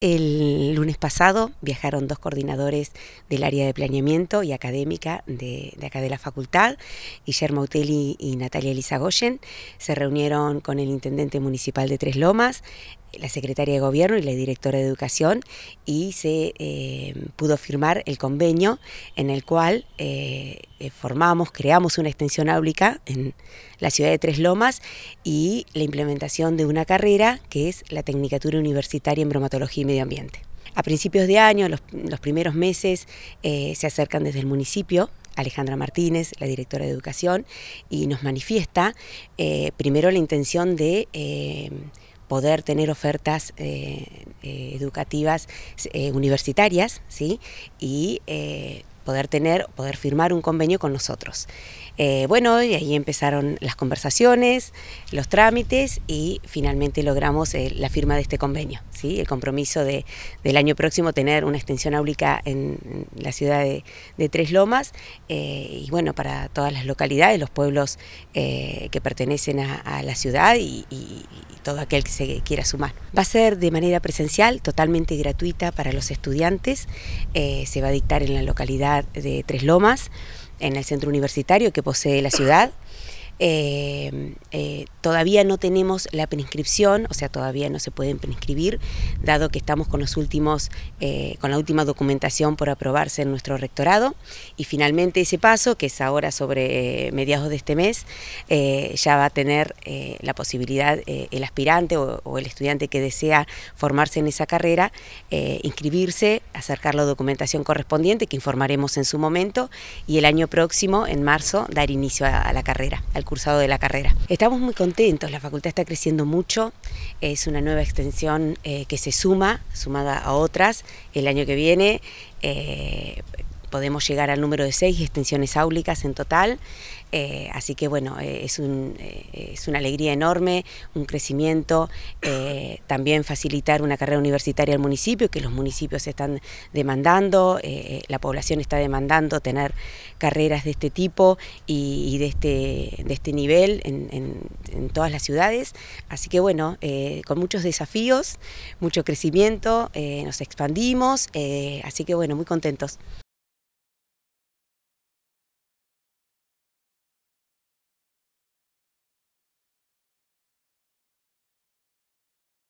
El pasado viajaron dos coordinadores del área de planeamiento y académica de, acá de la facultad, Guillermo Utelli y Natalia Elizagoyen. Se reunieron con el intendente municipal de Tres Lomas, la secretaria de gobierno y la directora de educación y se eh, pudo firmar el convenio en el cual eh, eh, formamos, creamos una extensión áulica en la ciudad de Tres Lomas y la implementación de una carrera que es la Tecnicatura Universitaria en Bromatología y Medio Ambiente. A principios de año, los, primeros meses, se acercan desde el municipio Alejandra Martínez, la directora de educación, y nos manifiesta primero la intención de poder tener ofertas eh, eh, educativas eh, universitarias, ¿sí? Y poder tener, poder firmar un convenio con nosotros. Eh, bueno, y ahí empezaron las conversaciones, los trámites y finalmente logramos eh, la firma de este convenio, ¿sí? el compromiso de, del año próximo tener una extensión áulica en, la ciudad de, Tres Lomas eh, y bueno, para todas las localidades, los pueblos que pertenecen a, la ciudad y todo aquel que se quiera sumar. Va a ser de manera presencial, totalmente gratuita para los estudiantes, se va a dictar en la localidad de Tres Lomas, en el centro universitario que posee la ciudad. Eh, eh, todavía no tenemos la preinscripción, o sea, todavía no se pueden preinscribir, dado que estamos con los últimos, eh, con la última documentación por aprobarse en nuestro rectorado. Y finalmente ese paso, que es ahora sobre mediados de este mes, ya va a tener la posibilidad el aspirante o, el estudiante que desea formarse en esa carrera, inscribirse, acercar la documentación correspondiente, que informaremos en su momento, y el año próximo, en marzo, dar inicio a, a la carrera, al cursado de la carrera. Estamos muy contentos, la facultad está creciendo mucho, es una nueva extensión eh, que se suma, sumada a otras, el año que viene. Eh, podemos llegar al número de seis extensiones áulicas en total, eh, así que bueno, eh, eh, es, una alegría enorme, un crecimiento, también facilitar una carrera universitaria al municipio, que los municipios están demandando, la población está demandando tener carreras de este tipo y, de, este, de este nivel en todas las ciudades, así que bueno, con muchos desafíos, mucho crecimiento, nos expandimos, así que bueno, muy contentos.